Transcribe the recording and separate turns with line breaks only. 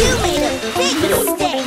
You made a big mistake!